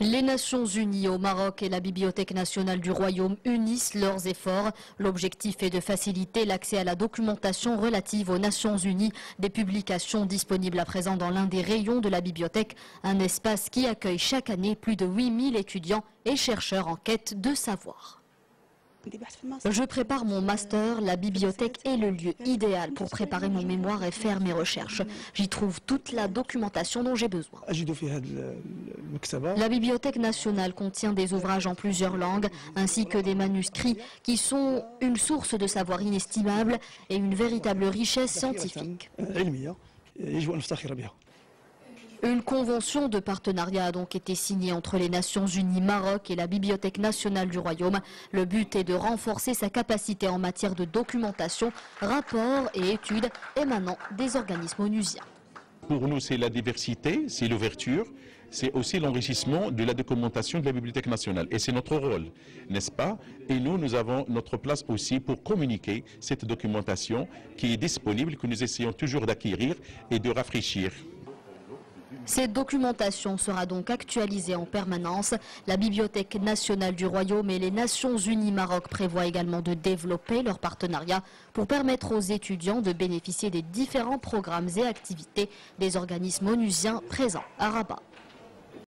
Les Nations Unies au Maroc et la Bibliothèque nationale du Royaume unissent leurs efforts. L'objectif est de faciliter l'accès à la documentation relative aux Nations Unies, des publications disponibles à présent dans l'un des rayons de la bibliothèque, un espace qui accueille chaque année plus de 8000 étudiants et chercheurs en quête de savoir. Je prépare mon master, la bibliothèque est le lieu idéal pour préparer mon mémoire et faire mes recherches. J'y trouve toute la documentation dont j'ai besoin. La bibliothèque nationale contient des ouvrages en plusieurs langues, ainsi que des manuscrits qui sont une source de savoir inestimable et une véritable richesse scientifique. Une convention de partenariat a donc été signée entre les Nations Unies Maroc et la Bibliothèque nationale du Royaume. Le but est de renforcer sa capacité en matière de documentation, rapports et études émanant des organismes onusiens. Pour nous, c'est la diversité, c'est l'ouverture, c'est aussi l'enrichissement de la documentation de la Bibliothèque nationale. Et c'est notre rôle, n'est-ce pas? Et nous, nous avons notre place aussi pour communiquer cette documentation qui est disponible, que nous essayons toujours d'acquérir et de rafraîchir. Cette documentation sera donc actualisée en permanence. La Bibliothèque nationale du Royaume et les Nations Unies Maroc prévoient également de développer leur partenariat pour permettre aux étudiants de bénéficier des différents programmes et activités des organismes onusiens présents à Rabat.